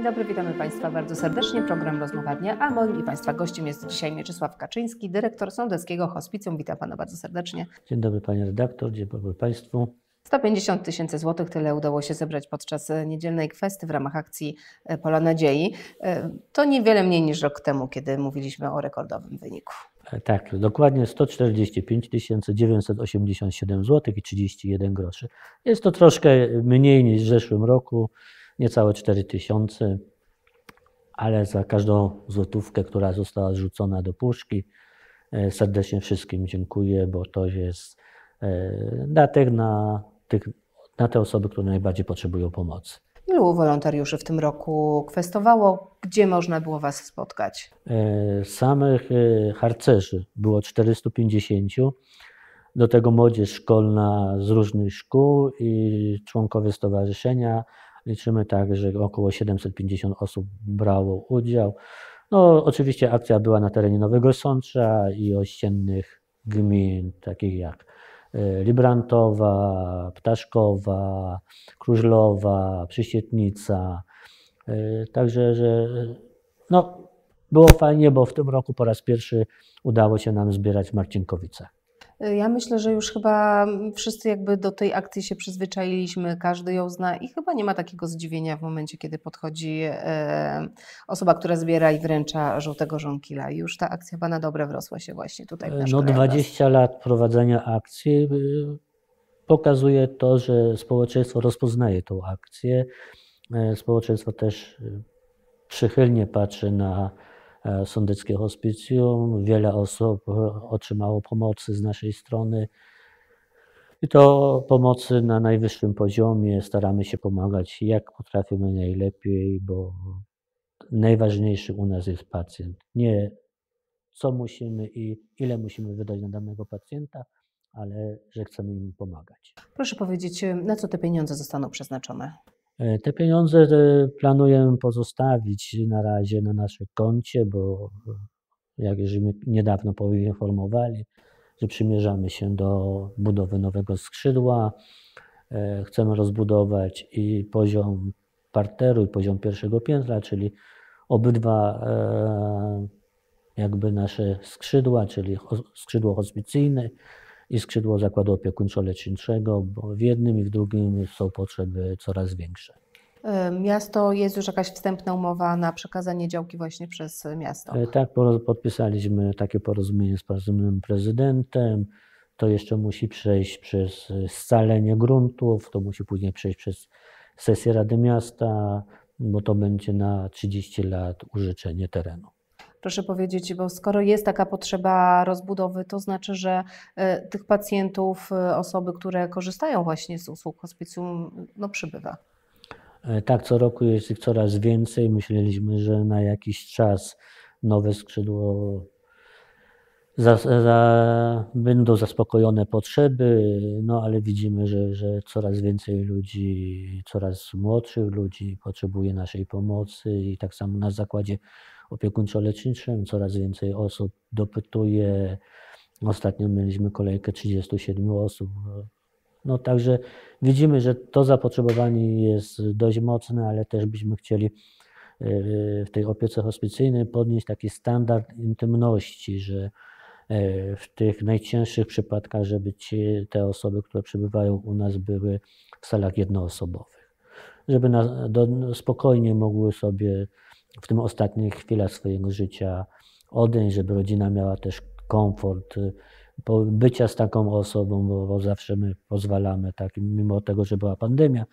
Dzień dobry, witamy Państwa bardzo serdecznie. Program Rozmowa Dnia, a moim i Państwa gościem jest dzisiaj Mieczysław Kaczyński, dyrektor Sądeckiego Hospicjum. Witam Pana bardzo serdecznie. Dzień dobry Panie redaktor, dzień dobry Państwu. 150 tysięcy złotych, tyle udało się zebrać podczas e, niedzielnej kwestii w ramach akcji e, Pola Nadziei. E, To niewiele mniej niż rok temu, kiedy mówiliśmy o rekordowym wyniku. Tak, dokładnie 145 987 zł i 31 groszy. Jest to troszkę mniej niż w zeszłym roku, niecałe 4 tysiące, ale za każdą złotówkę, która została zrzucona do puszki, e, serdecznie wszystkim dziękuję, bo to jest e, datek na, tych, na te osoby, które najbardziej potrzebują pomocy. Ilu wolontariuszy w tym roku kwestowało? Gdzie można było Was spotkać? E, Samych harcerzy było 450, do tego młodzież szkolna z różnych szkół i członkowie stowarzyszenia. Liczymy tak, że około 750 osób brało udział. No, oczywiście akcja była na terenie Nowego Sącza i ościennych gmin, takich jak e, Librantowa, Ptaszkowa, Krużlowa, Przysietnica. E, Także, że no, było fajnie, bo w tym roku po raz pierwszy udało się nam zbierać w Marcinkowicach. E, Ja myślę, że już chyba wszyscy jakby do tej akcji się przyzwyczailiśmy, każdy ją zna i chyba nie ma takiego zdziwienia w momencie, kiedy podchodzi e, osoba, która zbiera i wręcza żółtego żonkila. Już ta akcja chyba na dobre wrosła się właśnie tutaj w nasz No, krajobraz. 20 lat prowadzenia akcji y, pokazuje to, że społeczeństwo rozpoznaje tą akcję. E, Społeczeństwo też przychylnie patrzy na e, sądeckie hospicjum. Wiele osób e, otrzymało pomocy z naszej strony. I to pomocy na najwyższym poziomie. Staramy się pomagać jak potrafimy najlepiej, bo najważniejszy u nas jest pacjent. Nie co musimy i ile musimy wydać na danego pacjenta, ale że chcemy im pomagać. Proszę powiedzieć, na co te pieniądze zostaną przeznaczone? Te pieniądze e, planujemy pozostawić na razie na naszym koncie, bo e, jak żeśmy niedawno poinformowali, że przymierzamy się do budowy nowego skrzydła. E, Chcemy rozbudować i poziom parteru, i poziom pierwszego piętra, czyli obydwa jakby nasze skrzydła, czyli skrzydło hospicyjne i skrzydło zakładu opiekuńczo-leczniczego, bo w jednym i w drugim są potrzeby coraz większe. E, Miasto, jest już jakaś wstępna umowa na przekazanie działki właśnie przez miasto. E, Tak, podpisaliśmy takie porozumienie z panem prezydentem. To jeszcze musi przejść przez scalenie gruntów, to musi później przejść przez sesję Rady Miasta, bo to będzie na 30 lat użyczenie terenu. Proszę powiedzieć, bo skoro jest taka potrzeba rozbudowy, to znaczy, że e, tych pacjentów, e, osoby, które korzystają właśnie z usług hospicjum, no przybywa. E, Tak, co roku jest ich coraz więcej. Myśleliśmy, że na jakiś czas nowe skrzydło za, za, będą zaspokojone potrzeby, no ale widzimy, że, że coraz więcej ludzi, coraz młodszych ludzi potrzebuje naszej pomocy i tak samo na zakładzie opiekuńczo-leczniczym coraz więcej osób dopytuje. Ostatnio mieliśmy kolejkę 37 osób. No także widzimy, że to zapotrzebowanie jest dość mocne, ale też byśmy chcieli e, w tej opiece hospicyjnej podnieść taki standard intymności, że e, w tych najcięższych przypadkach, żeby ci, te osoby, które przebywają u nas, były w salach jednoosobowych. Żeby na, do, spokojnie mogły sobie w tym ostatnich chwilach swojego życia odejść, żeby rodzina miała też komfort y, bycia z taką osobą, bo, bo zawsze my pozwalamy, tak, mimo tego, że była pandemia,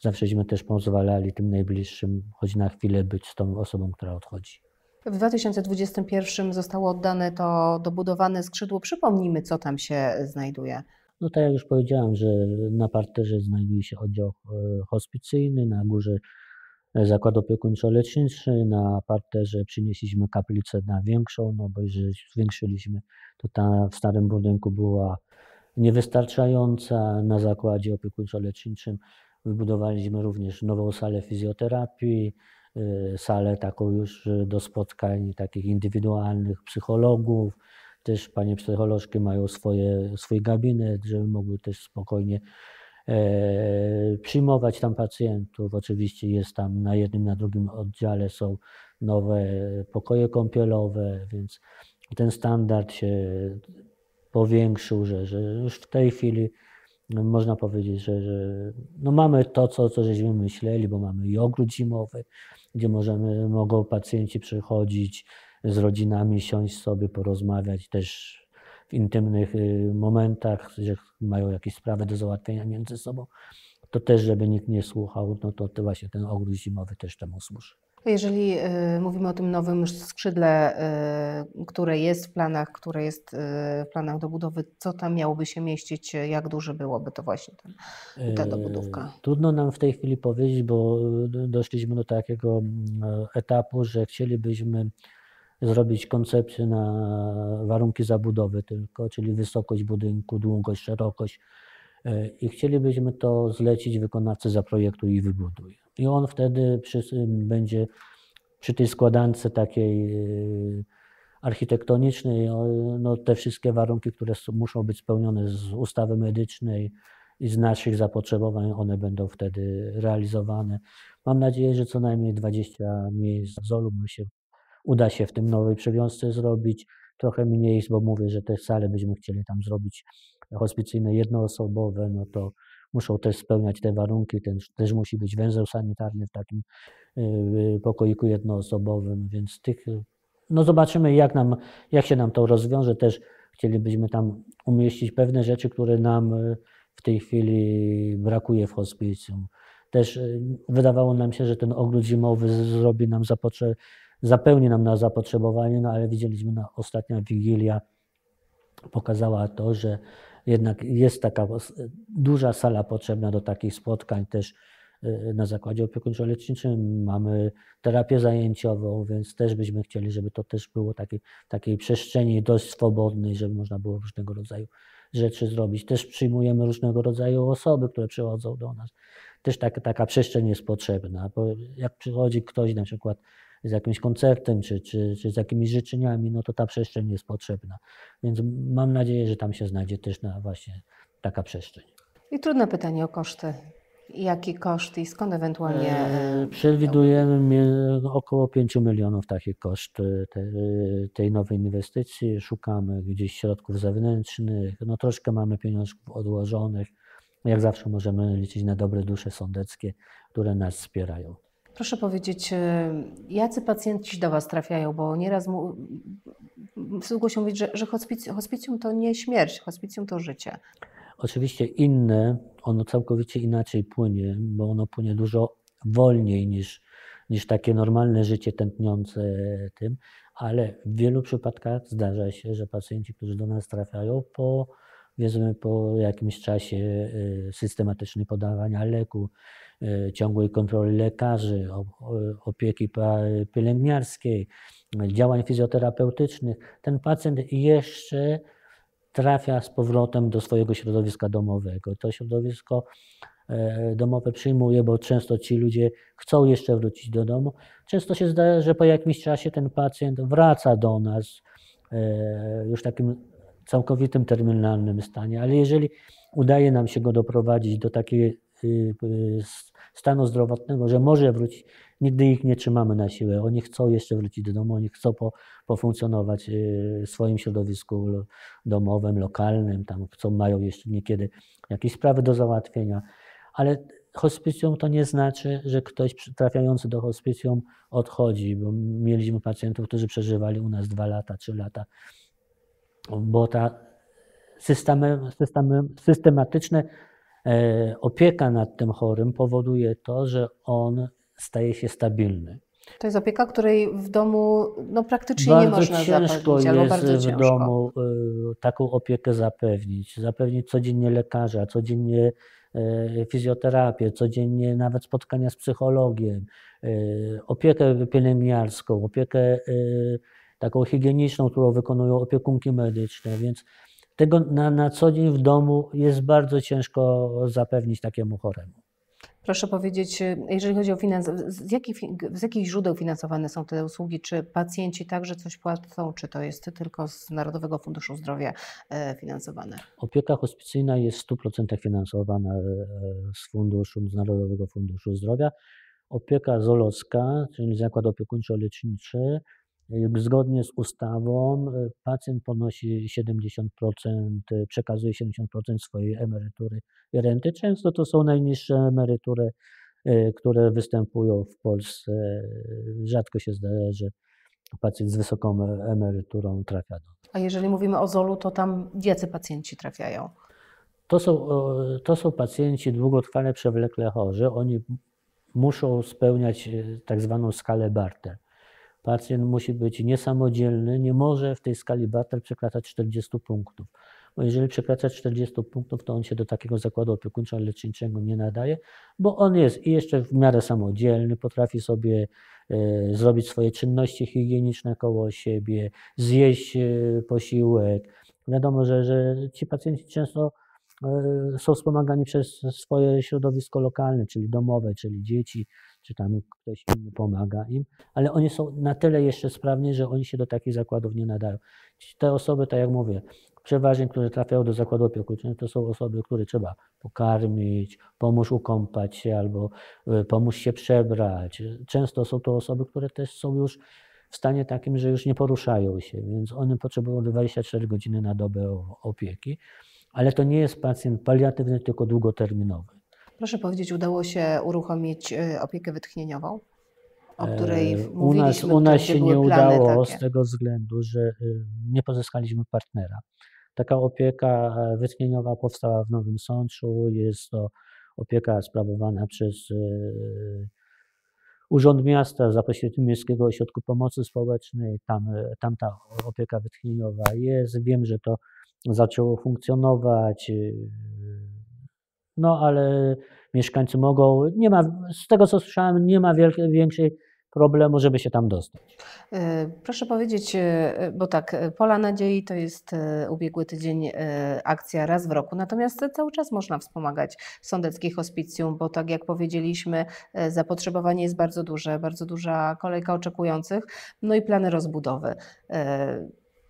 zawsześmy też pozwalali tym najbliższym choć na chwilę być z tą osobą, która odchodzi. W 2021 zostało oddane to dobudowane skrzydło. Przypomnijmy, co tam się znajduje. No tak jak już powiedziałem, że na parterze znajduje się oddział e, hospicyjny, na górze zakład opiekuńczo-leczniczy, na parterze przynieśliśmy kaplicę na większą, no bo jeżeli zwiększyliśmy, to ta w starym budynku była niewystarczająca. Na zakładzie opiekuńczo-leczniczym wybudowaliśmy również nową salę fizjoterapii, e, salę taką już e, do spotkań takich indywidualnych psychologów, też panie psycholożki mają swoje, swój gabinet, żeby mogły też spokojnie przyjmować tam pacjentów. Oczywiście jest tam na jednym, na drugim oddziale są nowe pokoje kąpielowe, więc ten standard się powiększył, że, że już w tej chwili no, można powiedzieć, że, że no mamy to, co, co żeśmy myśleli, bo mamy i ogród zimowy, gdzie możemy, mogą pacjenci przychodzić z rodzinami, siąść sobie, porozmawiać też w intymnych y, momentach, że mają jakieś sprawy do załatwienia między sobą. To też, żeby nikt nie słuchał, no to, to właśnie ten ogród zimowy też temu służy. Jeżeli y, mówimy o tym nowym skrzydle, y, które jest w planach, które jest y, w planach do budowy, co tam miałoby się mieścić, jak duży byłoby to właśnie ten, ta dobudówka? Trudno nam w tej chwili powiedzieć, bo doszliśmy do takiego mm, etapu, że chcielibyśmy zrobić koncepcję na warunki zabudowy tylko, czyli wysokość budynku, długość, szerokość i chcielibyśmy to zlecić wykonawcy zaprojektuje i wybuduje. I on wtedy przy, będzie przy tej składance takiej e, architektonicznej, no, te wszystkie warunki, które muszą być spełnione z ustawy medycznej i z naszych zapotrzebowań, one będą wtedy realizowane. Mam nadzieję, że co najmniej 20 miejsc w Zolu się, uda się w tym nowej przewiązce zrobić. Trochę mniej, bo mówię, że te sale byśmy chcieli tam zrobić hospicyjne jednoosobowe, no to muszą też spełniać te warunki, ten, też musi być węzeł sanitarny w takim y, pokoiku jednoosobowym, więc tych, no zobaczymy jak, nam, jak się nam to rozwiąże, też chcielibyśmy tam umieścić pewne rzeczy, które nam y, w tej chwili brakuje w hospicjum. Też y, wydawało nam się, że ten ogród zimowy zrobi nam zapotrze- zapełni nam na zapotrzebowanie, no ale widzieliśmy na ostatnia Wigilia pokazała to, że jednak jest taka duża sala potrzebna do takich spotkań też y, na zakładzie opiekuńczo-leczniczym. Mamy terapię zajęciową, więc też byśmy chcieli, żeby to też było takiej, takiej przestrzeni dość swobodnej, żeby można było różnego rodzaju rzeczy zrobić. Też przyjmujemy różnego rodzaju osoby, które przychodzą do nas. Też tak, taka przestrzeń jest potrzebna, bo jak przychodzi ktoś na przykład z jakimś koncertem czy, czy, czy z jakimiś życzeniami, no to ta przestrzeń jest potrzebna. Więc mam nadzieję, że tam się znajdzie też na właśnie taka przestrzeń. I trudne pytanie o koszty. Jaki koszt i skąd ewentualnie? E, przewidujemy około 5 milionów taki koszt e, te, tej nowej inwestycji. Szukamy gdzieś środków zewnętrznych. No troszkę mamy pieniążków odłożonych. Jak zawsze możemy liczyć na dobre dusze sądeckie, które nas wspierają. Proszę powiedzieć, e, jacy pacjenci do Was trafiają, bo nieraz mu, się mówić, że, że hospicjum to nie śmierć, hospicjum to życie. Oczywiście inne, ono całkowicie inaczej płynie, bo ono płynie dużo wolniej niż, niż takie normalne życie tętniące tym, ale w wielu przypadkach zdarza się, że pacjenci, którzy do nas trafiają po, powiedzmy, po jakimś czasie e, systematycznego podawania leku, E, ciągłej kontroli lekarzy, opieki pielęgniarskiej, działań fizjoterapeutycznych, ten pacjent jeszcze trafia z powrotem do swojego środowiska domowego. To środowisko e, domowe przyjmuje, bo często ci ludzie chcą jeszcze wrócić do domu. Często się zdarza, że po jakimś czasie ten pacjent wraca do nas już takim całkowitym terminalnym stanie, ale jeżeli udaje nam się go doprowadzić do takiej y, y, stanu zdrowotnego, że może wrócić. Nigdy ich nie trzymamy na siłę. Oni chcą jeszcze wrócić do domu, oni chcą po, pofunkcjonować y, w swoim środowisku domowym, lokalnym, tam chcą, mają jeszcze niekiedy jakieś sprawy do załatwienia, ale hospicjum to nie znaczy, że ktoś trafiający do hospicjum odchodzi, bo mieliśmy pacjentów, którzy przeżywali u nas dwa lata, trzy lata, bo ta systemy, systemy, systematyczne E, opieka nad tym chorym powoduje to, że on staje się stabilny. To jest opieka, której w domu no, praktycznie bardzo nie można ciężko zapewnić, jest bardzo w domu e, taką opiekę zapewnić. Zapewnić codziennie lekarza, codziennie e, fizjoterapię, codziennie nawet spotkania z psychologiem, opiekę pielęgniarską, opiekę taką higieniczną, którą wykonują opiekunki medyczne, więc tego na, na co dzień w domu jest bardzo ciężko zapewnić takiemu choremu. Proszę powiedzieć, jeżeli chodzi o finanse, z jakich, z jakich źródeł finansowane są te usługi? Czy pacjenci także coś płacą, czy to jest tylko z Narodowego Funduszu Zdrowia e, finansowane? Opieka hospicyjna jest w 100% finansowana e, z funduszu, z Narodowego Funduszu Zdrowia. Opieka zoologska, czyli zakład opiekuńczo-leczniczy, Zgodnie z ustawą e, pacjent ponosi 70%, e, przekazuje 70% swojej emerytury i renty. Często to są najniższe emerytury, e, które występują w Polsce. Rzadko się zdarza, że pacjent z wysoką emeryturą trafia do. A jeżeli mówimy o ZOL-u, to tam jacy pacjenci trafiają? To są, to są pacjenci długotrwale przewlekle chorzy. Oni muszą spełniać tak zwaną skalę Barter. Pacjent musi być niesamodzielny, nie może w tej skali Bartel przekraczać 40 punktów. Bo jeżeli przekracza 40 punktów, to on się do takiego zakładu opiekuńczo-leczniczego nie nadaje, bo on jest i jeszcze w miarę samodzielny, potrafi sobie e, zrobić swoje czynności higieniczne koło siebie, zjeść e, posiłek. Wiadomo, że, że ci pacjenci często są wspomagani przez swoje środowisko lokalne, czyli domowe, czyli dzieci, czy tam ktoś inny pomaga im, ale oni są na tyle jeszcze sprawni, że oni się do takich zakładów nie nadają. Te osoby, tak jak mówię, przeważnie, które trafiają do zakładu opiekuńczego, to są osoby, które trzeba pokarmić, pomóż ukąpać się albo e, pomóż się przebrać. Często są to osoby, które też są już w stanie takim, że już nie poruszają się, więc one potrzebują 24 godziny na dobę opieki, ale to nie jest pacjent paliatywny, tylko długoterminowy. Proszę powiedzieć, udało się uruchomić y, opiekę wytchnieniową, o której e, u nas, u nas się nie udało takie. z tego względu, że y, nie pozyskaliśmy partnera. Taka opieka e, wytchnieniowa powstała w Nowym Sączu. Jest to opieka sprawowana przez y, Urząd Miasta za pośrednictwem Miejskiego Ośrodku Pomocy Społecznej. Tam, tam ta opieka wytchnieniowa jest. Wiem, że to zaczęło funkcjonować. No ale mieszkańcy mogą, nie ma, z tego co słyszałem, nie ma wielkiej, większej problemu, żeby się tam dostać. E, proszę powiedzieć, e, bo tak, e, Pola Nadziei to jest ubiegły tydzień akcja raz w roku, natomiast cały czas można wspomagać Sądeckie Hospicjum, bo tak jak powiedzieliśmy, zapotrzebowanie jest bardzo duże, bardzo duża kolejka oczekujących, no i plany rozbudowy.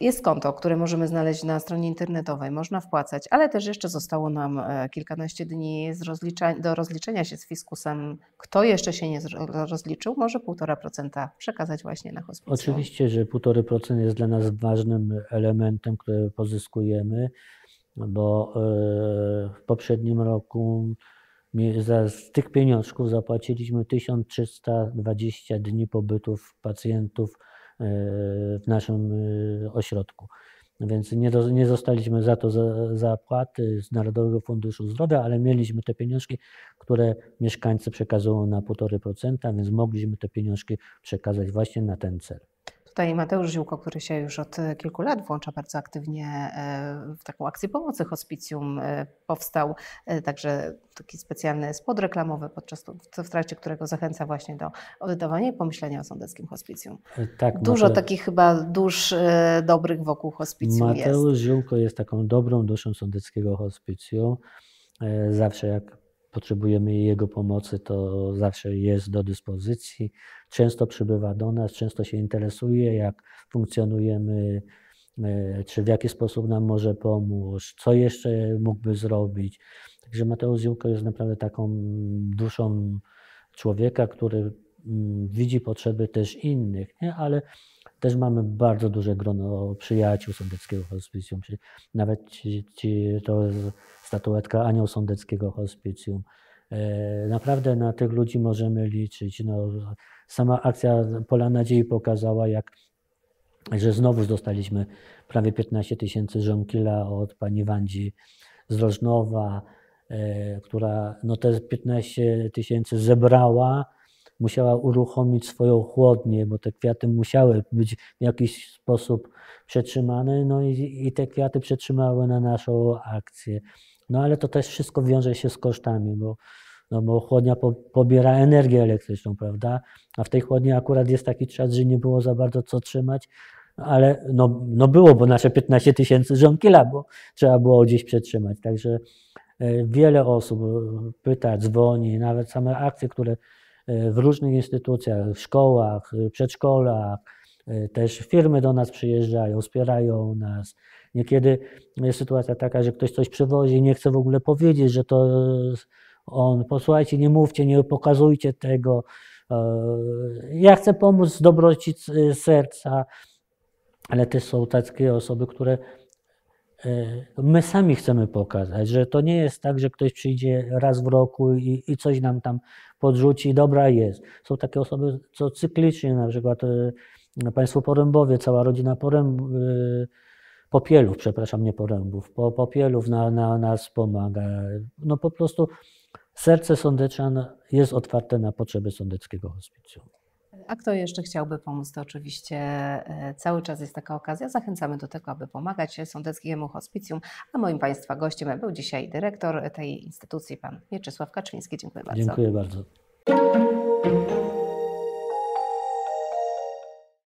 Jest konto, które możemy znaleźć na stronie internetowej, można wpłacać, ale też jeszcze zostało nam e, kilkanaście dni rozlicza- do rozliczenia się z fiskusem. Kto jeszcze się nie rozliczył, może 1,5% przekazać właśnie na hospicjum. Oczywiście, że 1,5% jest dla nas ważnym elementem, który pozyskujemy, bo e, w poprzednim roku z tych pieniążków zapłaciliśmy 1320 dni pobytów pacjentów w naszym y, ośrodku. Więc nie, do, nie zostaliśmy za to za, zapłaty z Narodowego Funduszu Zdrowia, ale mieliśmy te pieniążki, które mieszkańcy przekazują na 1,5%, więc mogliśmy te pieniążki przekazać właśnie na ten cel. Tutaj Mateusz Ziółko, który się już od kilku lat włącza bardzo aktywnie e, w taką akcję pomocy hospicjum, e, powstał e, także taki specjalny spot reklamowy, podczas, w trakcie którego zachęca właśnie do oddawania i pomyślenia o sądeckim hospicjum. Tak, Dużo takich chyba dusz dobrych wokół hospicjum Mateusz jest. Mateusz Ziółko jest taką dobrą duszą sądeckiego hospicjum. Zawsze jak potrzebujemy jego pomocy, to zawsze jest do dyspozycji. Często przybywa do nas, często się interesuje, jak funkcjonujemy, e, czy w jaki sposób nam może pomóc, co jeszcze mógłby zrobić. Także Mateusz Ziółko jest naprawdę taką duszą człowieka, który mm, widzi potrzeby też innych, nie? ale mamy bardzo duże grono przyjaciół Sądeckiego Hospicjum. Nawet ci, ci, to statuetka Anioł Sądeckiego Hospicjum. E, naprawdę na tych ludzi możemy liczyć. No, sama akcja Pola Nadziei pokazała, jak, że znowu dostaliśmy prawie 15 tysięcy żonkila od pani Wandzi z Rożnowa, e, która no, te 15 tysięcy zebrała musiała uruchomić swoją chłodnię, bo te kwiaty musiały być w jakiś sposób przetrzymane, no i, i te kwiaty przetrzymały na naszą akcję. No ale to też wszystko wiąże się z kosztami, bo, no bo chłodnia po, pobiera energię elektryczną, prawda? A w tej chłodni akurat jest taki czas, że nie było za bardzo co trzymać, ale no, no było, bo nasze 15 tysięcy żonkila, bo trzeba było gdzieś przetrzymać. Także e, wiele osób e, pyta, dzwoni, nawet same akcje, które w różnych instytucjach, w szkołach, e, przedszkolach, e, też firmy do nas przyjeżdżają, wspierają nas. Niekiedy jest sytuacja taka, że ktoś coś przywozi i nie chce w ogóle powiedzieć, że to on. Posłuchajcie, nie mówcie, nie pokazujcie tego. E, Ja chcę pomóc z dobroci serca, ale też są takie osoby, które e, my sami chcemy pokazać, że to nie jest tak, że ktoś przyjdzie raz w roku i, i coś nam tam podrzuci, dobra jest. Są takie osoby, co cyklicznie, na przykład e, Państwo Porębowie, cała rodzina Poręb, e, Popielów, przepraszam, nie Porębów, po, Popielów na, na, nas pomaga. No po prostu serce Sądeczan jest otwarte na potrzeby sądeckiego hospicjum. A kto jeszcze chciałby pomóc, to oczywiście e, cały czas jest taka okazja. Zachęcamy do tego, aby pomagać Sądeckiemu Hospicjum. A moim Państwa gościem był dzisiaj dyrektor tej instytucji, pan Mieczysław Kaczyński. Dziękuję bardzo. Dziękuję bardzo.